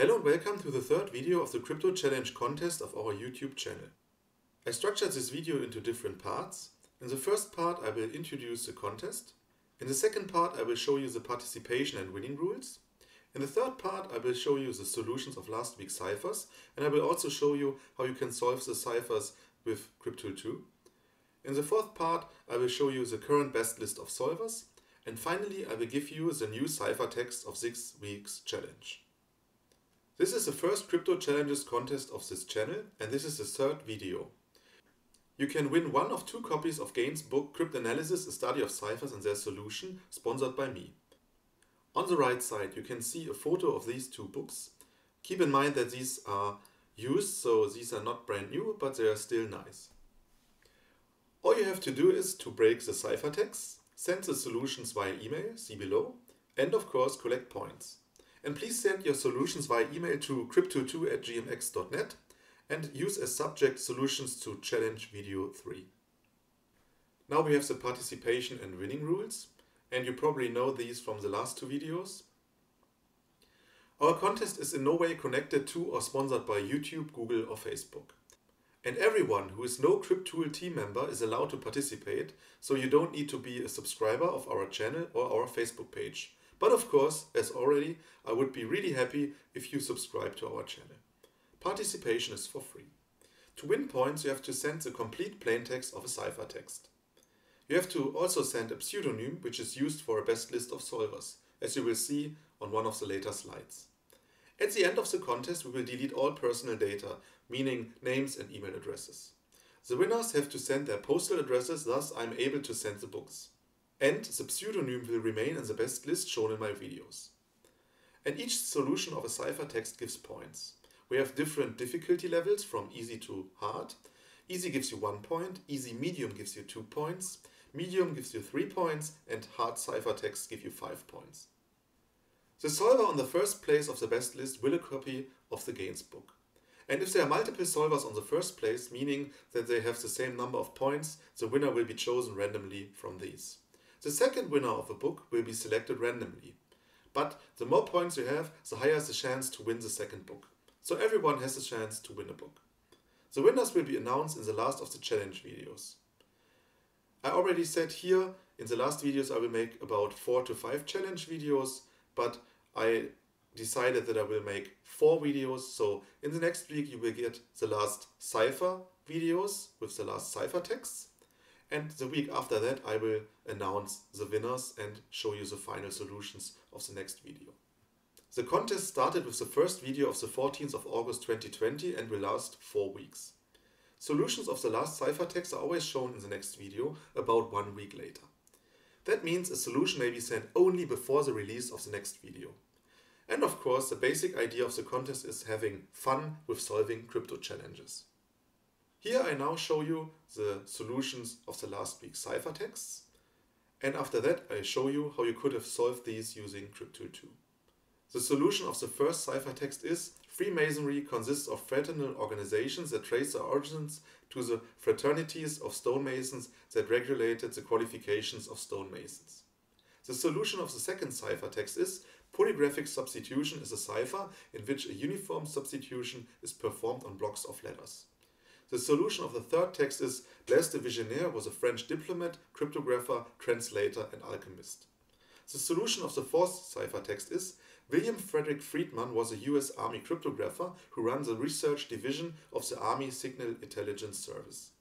Hello and welcome to the third video of the Crypto Challenge contest of our YouTube channel. I structured this video into different parts. In the first part I will introduce the contest. In the second part I will show you the participation and winning rules. In the third part I will show you the solutions of last week's ciphers and I will also show you how you can solve the ciphers with Cryptool2. In the fourth part I will show you the current best list of solvers and finally I will give you the new ciphertext of this week's challenge. This is the first Crypto Challenges contest of this channel and this is the third video. You can win one of two copies of Gaines' book Cryptanalysis, a study of ciphers and their solution, sponsored by me. On the right side you can see a photo of these two books. Keep in mind that these are used, so these are not brand new, but they are still nice. All you have to do is to break the ciphertext, send the solutions via email, see below, and of course collect points. And please send your solutions via email to crypto2 at gmx.net and use as subject solutions to challenge video 3. Now we have the participation and winning rules, and you probably know these from the last two videos. Our contest is in no way connected to or sponsored by YouTube, Google or Facebook. And everyone who is no Cryptool team member is allowed to participate, so you don't need to be a subscriber of our channel or our Facebook page. But of course, as already, I would be really happy if you subscribe to our channel. Participation is for free. To win points, you have to send the complete plaintext of a ciphertext. You have to also send a pseudonym, which is used for a best list of solvers, as you will see on one of the later slides. At the end of the contest, we will delete all personal data, meaning names and email addresses. The winners have to send their postal addresses, thus I'm able to send the books and the pseudonym will remain in the best list shown in my videos. And each solution of a ciphertext gives points. We have different difficulty levels from easy to hard. Easy gives you one point, easy medium gives you two points, medium gives you three points, and hard ciphertext give you five points. The solver on the first place of the best list will a copy of the Gaines book. And if there are multiple solvers on the first place, meaning that they have the same number of points, the winner will be chosen randomly from these. The second winner of a book will be selected randomly. But the more points you have, the higher the chance to win the second book. So everyone has a chance to win a book. The winners will be announced in the last of the challenge videos. I already said here, in the last videos I will make about 4 to 5 challenge videos, but I decided that I will make 4 videos, so in the next week you will get the last cipher videos with the last ciphertexts, and the week after that I will announce the winners and show you the final solutions of the next video. The contest started with the first video of the 14th of August 2020 and will last 4 weeks. Solutions of the last ciphertext are always shown in the next video about one week later. That means a solution may be sent only before the release of the next video. And of course, the basic idea of the contest is having fun with solving crypto challenges. Here I now show you the solutions of the last week's ciphertexts. And after that I show you how you could have solved these using Cryptool2. The solution of the first ciphertext is Freemasonry consists of fraternal organizations that trace their origins to the fraternities of stonemasons that regulated the qualifications of stonemasons. The solution of the second ciphertext is polygraphic substitution is a cipher in which a uniform substitution is performed on blocks of letters. The solution of the third text is Blaise de Vigenère was a French diplomat, cryptographer, translator and alchemist. The solution of the fourth ciphertext is William Frederick Friedman was a US Army cryptographer who runs the research division of the Army Signal Intelligence Service.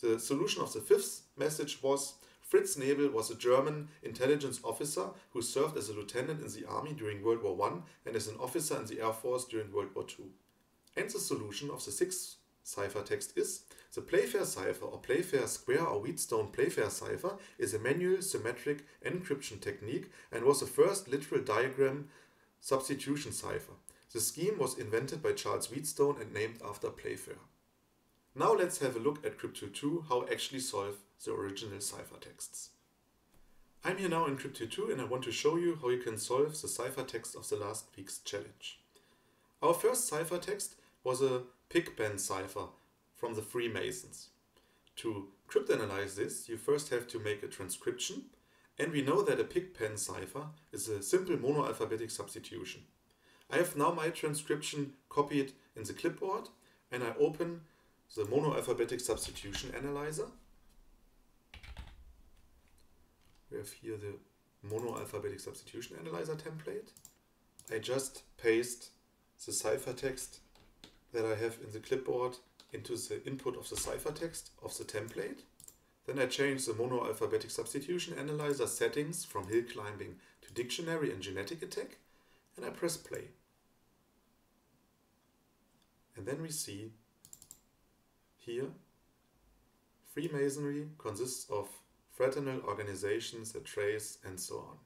The solution of the fifth message was Fritz Nebel was a German intelligence officer who served as a lieutenant in the army during World War I and as an officer in the Air Force during World War II. And the solution of the sixth ciphertext is. The Playfair cipher or Playfair square or Wheatstone Playfair cipher is a manual symmetric encryption technique and was the first literal digram substitution cipher. The scheme was invented by Charles Wheatstone and named after Playfair. Now let's have a look at Cryptool2 how actually solve the original ciphertexts. I'm here now in Cryptool2 and I want to show you how you can solve the ciphertext of the last week's challenge. Our first ciphertext was a Pigpen cipher from the Freemasons. To cryptanalyze this, you first have to make a transcription, and we know that a Pigpen cipher is a simple monoalphabetic substitution. I have now my transcription copied in the clipboard and I open the monoalphabetic substitution analyzer. We have here the monoalphabetic substitution analyzer template. I just paste the ciphertext that I have in the clipboard into the input of the ciphertext of the template. Then I change the monoalphabetic substitution analyzer settings from hill climbing to dictionary and genetic attack and I press play. And then we see here Freemasonry consists of fraternal organizations, that trace, and so on.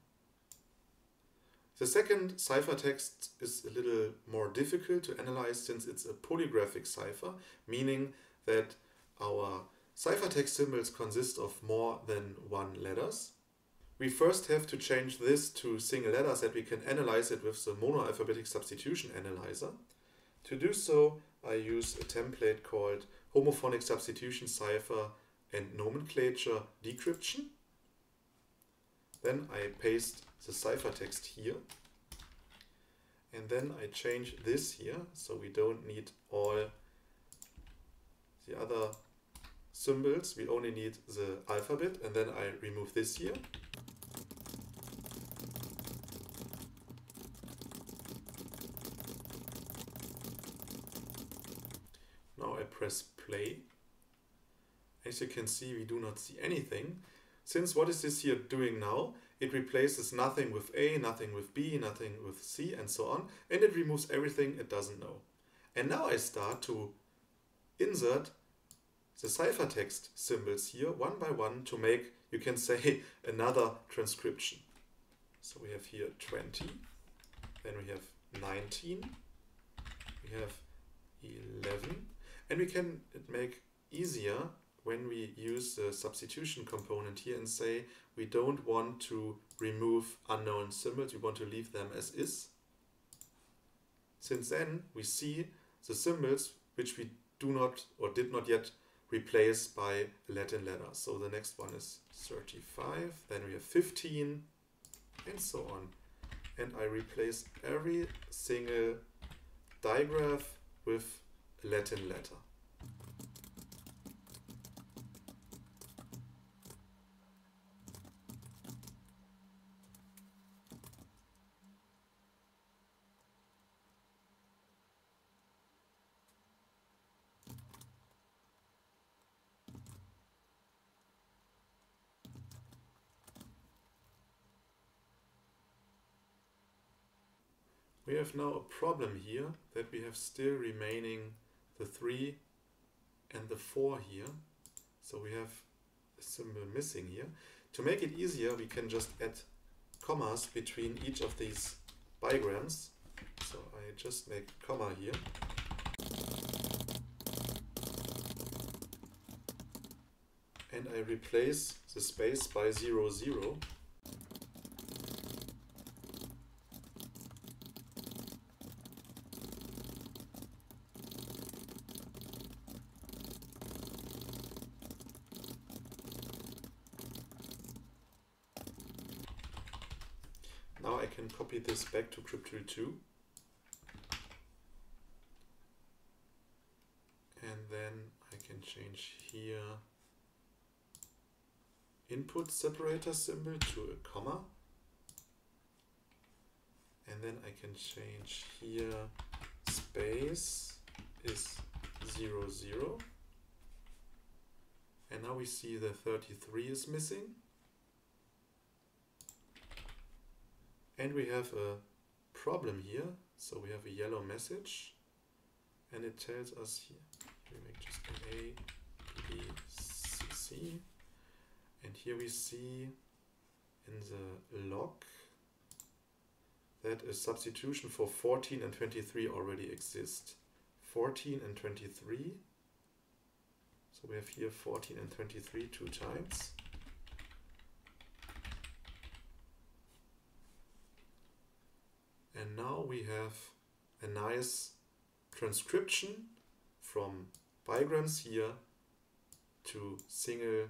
The second ciphertext is a little more difficult to analyze since it's a polygraphic cipher, meaning that our ciphertext symbols consist of more than one letters. We first have to change this to single letters that we can analyze it with the monoalphabetic substitution analyzer. To do so, I use a template called homophonic substitution cipher and nomenclature decryption. Then I paste the ciphertext here. And then I change this here, so we don't need all the other symbols. We only need the alphabet, and then I remove this here. Now I press play. As you can see, we do not see anything. Since what is this here doing now? It replaces nothing with A, nothing with B, nothing with C, and so on. And it removes everything it doesn't know. And now I start to insert the ciphertext symbols here one by one to make, you can say, another transcription. So we have here 20, then we have 19, we have 11, and we can make easier when we use the substitution component here and say we don't want to remove unknown symbols, we want to leave them as is. Since then we see the symbols which we do not or did not yet replace by Latin letters. So the next one is 35, then we have 15 and so on. And I replace every single digraph with a Latin letter. We have now a problem here that we have still remaining the 3 and the 4 here. So we have a symbol missing here. To make it easier, we can just add commas between each of these bigrams. So I just make comma here. And I replace the space by 0, 0. Now I can copy this back to CrypTool 2. And then I can change here input separator symbol to a comma. And then I can change here space is 0, 0. And now we see the 33 is missing. And we have a problem here. So we have a yellow message and it tells us here, we make just an A, B, C, C. And here we see in the log that a substitution for 14 and 23 already exist. 14 and 23. So we have here 14 and 23 two times. And now we have a nice transcription from bigrams here to single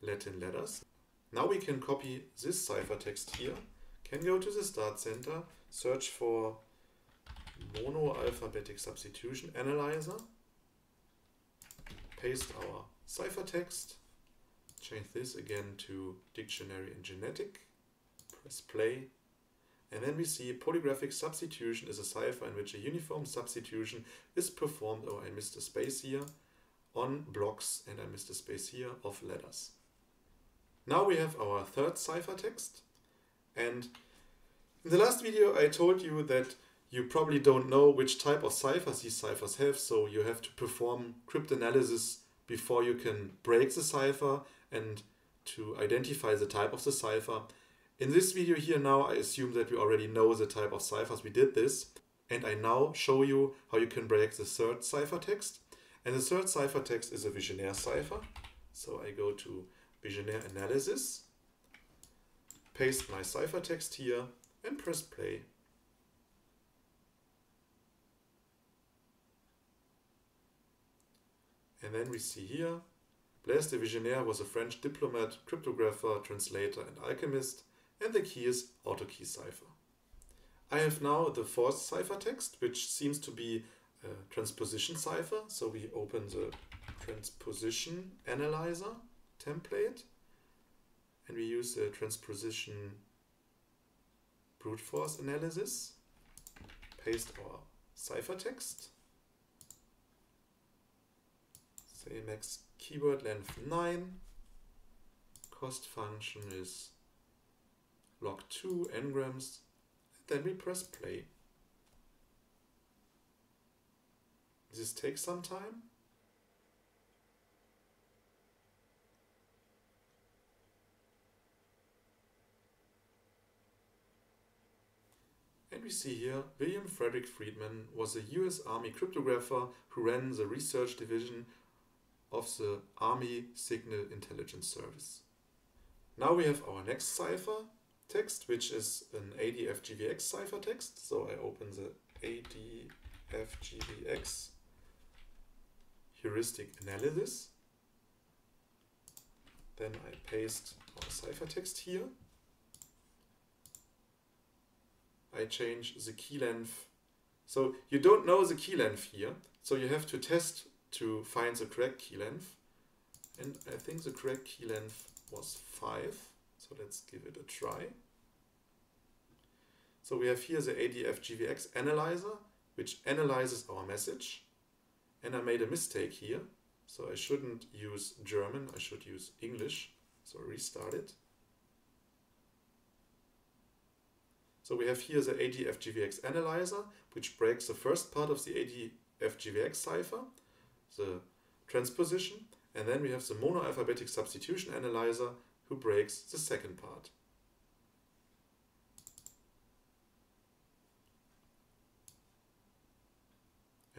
Latin letters. Now we can copy this ciphertext here, can go to the Start Center, search for monoalphabetic substitution analyzer, paste our ciphertext, change this again to dictionary and genetic, press play, and then we see polygraphic substitution is a cipher in which a uniform substitution is performed, oh I missed a space here, on blocks, and I missed a space here, of letters. Now we have our third ciphertext, and in the last video I told you that you probably don't know which type of ciphers these ciphers have, so you have to perform cryptanalysis before you can break the cipher and to identify the type of the cipher. In this video here now, I assume that we already know the type of ciphers we did this, and I now show you how you can break the third ciphertext. And the third ciphertext is a Vigenère cipher. So I go to Vigenère analysis, paste my ciphertext here, and press play. And then we see here, Blaise de Vigenère was a French diplomat, cryptographer, translator, and alchemist and the key is AutoKey cipher. I have now the fourth ciphertext, which seems to be a transposition cipher. So we open the transposition analyzer template and we use the transposition brute force analysis, paste our ciphertext, say max keyword length 9, cost function is log 2 n-grams, then we press play. This takes some time. And we see here, William Frederick Friedman was a US Army cryptographer who ran the research division of the Army Signal Intelligence Service. Now we have our next cipher, text, which is an ADFGVX ciphertext. So I open the ADFGVX heuristic analysis. Then I paste our ciphertext here. I change the key length. So you don't know the key length here, so you have to test to find the correct key length. And I think the correct key length was 5. So let's give it a try. So we have here the ADFGVX analyzer, which analyzes our message. And I made a mistake here. So I shouldn't use German, I should use English. So restart it. So we have here the ADFGVX analyzer, which breaks the first part of the ADFGVX cipher, the transposition, and then we have the monoalphabetic substitution analyzer, who breaks the second part.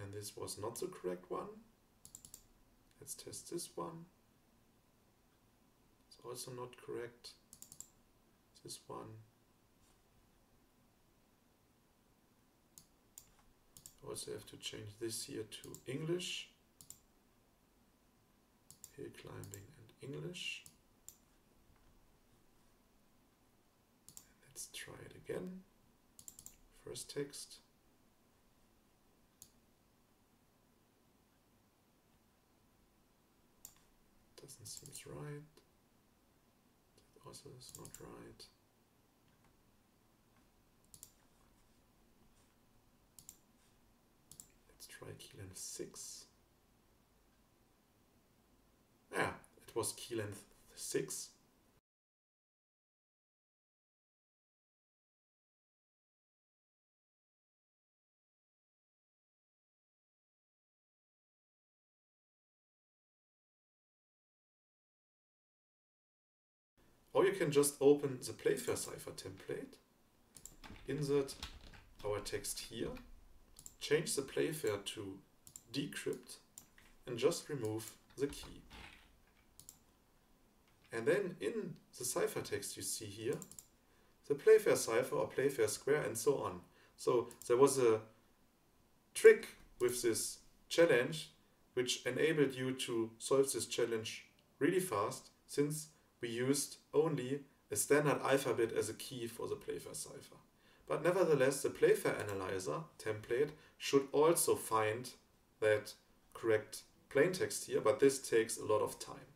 And this was not the correct one. Let's test this one. It's also not correct. This one. Also have to change this here to English. Hill climbing and English. Let's try it again. First text. Doesn't seem right. That also is not right. Let's try key length 6. Yeah, it was key length 6. Or you can just open the Playfair cipher template, insert our text here, change the Playfair to decrypt, and just remove the key. And then in the ciphertext you see here, the Playfair cipher or Playfair square and so on. So there was a trick with this challenge which enabled you to solve this challenge really fast since we used only a standard alphabet as a key for the Playfair cipher. but nevertheless the Playfair Analyzer template should also find that correct plaintext here, but this takes a lot of time.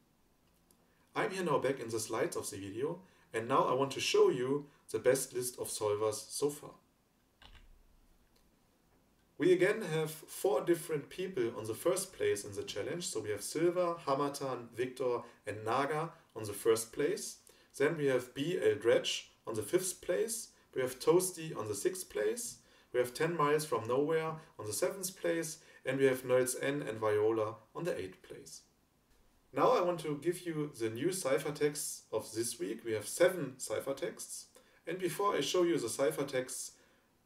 I'm here now back in the slides of the video and now I want to show you the best list of solvers so far. We again have four different people on the first place in the challenge. So we have Silva, Hamatan, Victor and Naga on the first place. Then we have B. Eldredge on the fifth place. We have Toasty on the sixth place. We have 10 miles from nowhere on the seventh place. And we have Nerds N and Viola on the eighth place. Now I want to give you the new ciphertexts of this week. We have seven ciphertexts. And before I show you the ciphertexts,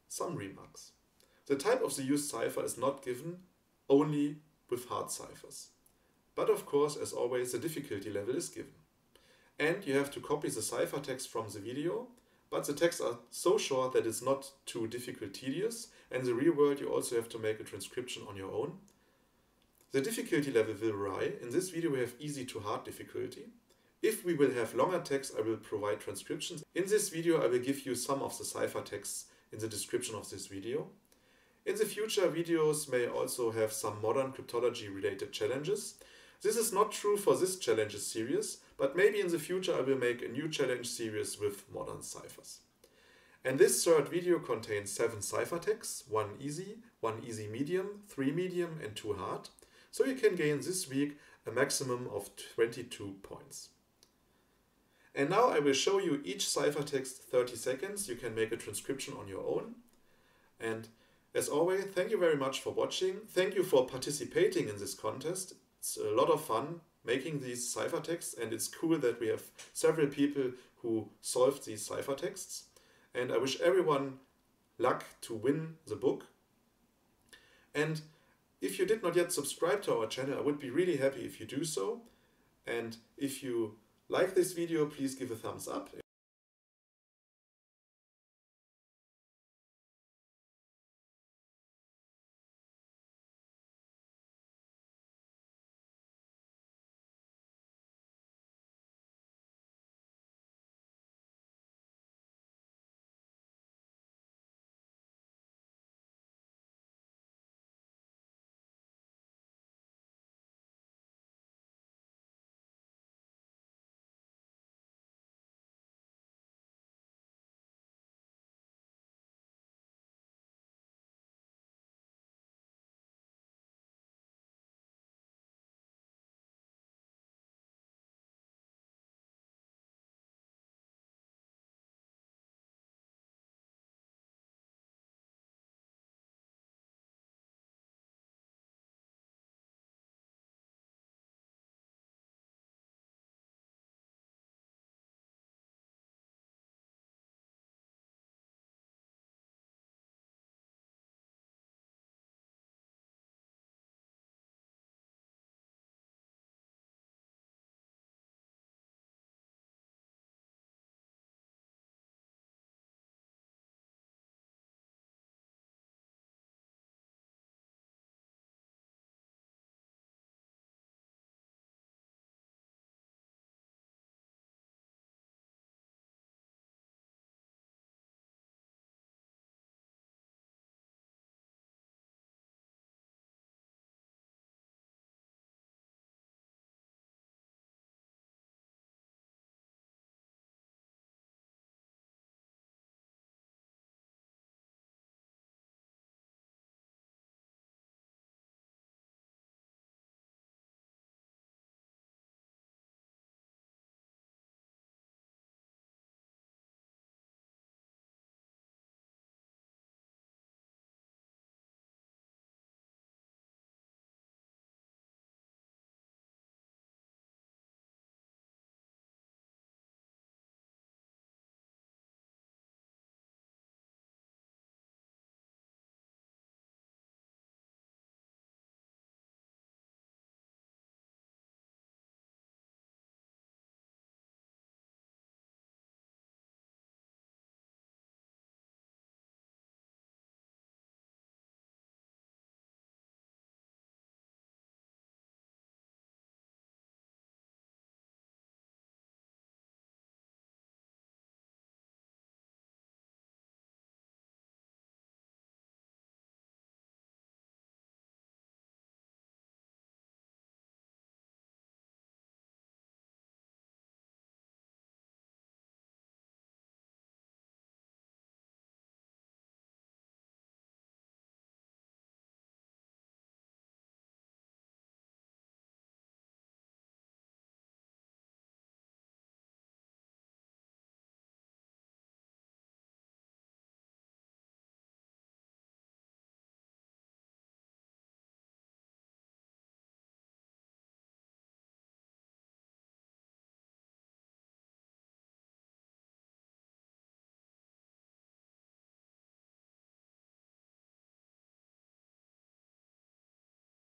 some remarks. The type of the used cipher is not given only with hard ciphers. But of course, as always, the difficulty level is given. And you have to copy the ciphertext from the video, but the texts are so short that it's not too difficult tedious, and in the real world you also have to make a transcription on your own. The difficulty level will vary. In this video we have easy to hard difficulty. If we will have longer texts, I will provide transcriptions. In this video I will give you some of the ciphertexts in the description of this video. In the future, videos may also have some modern cryptology related challenges. This is not true for this challenges series, but maybe in the future I will make a new challenge series with modern ciphers. And this third video contains 7 ciphertexts, 1 easy, 1 easy medium, 3 medium and 2 hard. So you can gain this week a maximum of 22 points. And now I will show you each ciphertext 30 seconds. You can make a transcription on your own. And as always, thank you very much for watching. Thank you for participating in this contest. It's a lot of fun making these ciphertexts and it's cool that we have several people who solved these ciphertexts. And I wish everyone luck to win the book. And if you did not yet subscribe to our channel, I would be really happy if you do so. And if you like this video, please give a thumbs up.